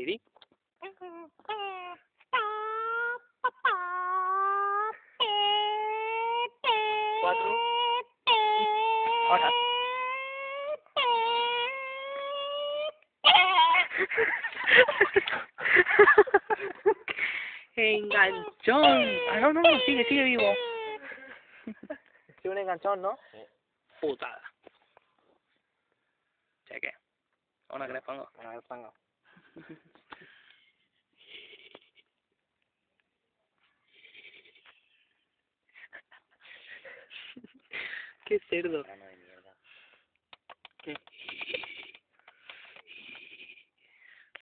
¿Y Cuatro. Ahora. Enganchón. Ah, no, no, no, sigue, sigue vivo. Sí, un enganchón, ¿no? Putada. Cheque. Una que le pongo. A ver, pongo. Qué cerdo. ¿Qué?